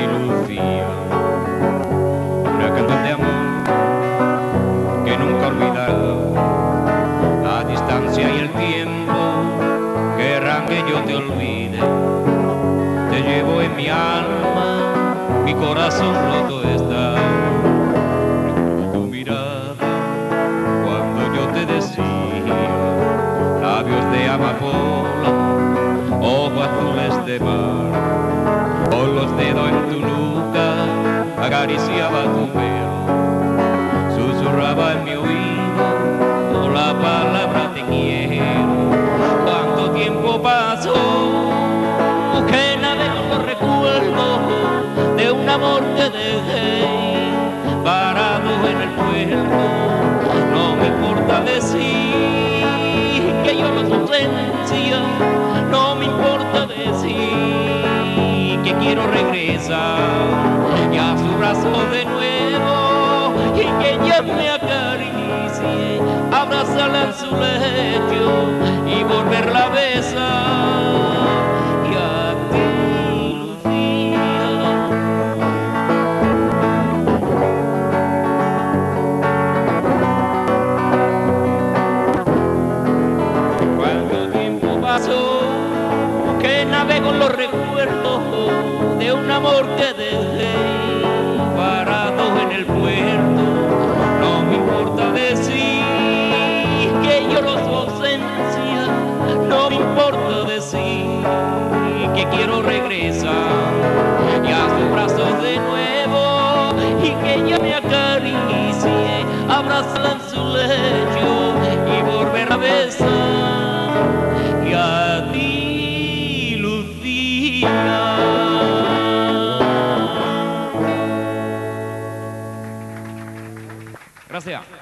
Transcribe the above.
y Lucía. Una canción de amor que nunca olvidar. La distancia y el tiempo querrán que yo te olvide. Te llevo en mi alma, mi corazón roto está. Tu mirada cuando yo te decía, labios de amapola, ojos azules de mar los dedos en tu nuca acariciaba tu pelo, susurraba en mi oído la palabra te quiero. Cuánto tiempo pasó que navego los recuerdos de un amor que dejé parado en el puerto. No me importa decir que yo lo ausencia, regresar y a su brazo de nuevo y que ella me acaricie, abrazarla en su lecho que navego los recuerdos de un amor que dejé parado en el puerto. No me importa decir que lloro su ausencia, no me importa decir que quiero regresar y a sus brazos de nuevo y que ella me acaricie, abrazarla Gracias.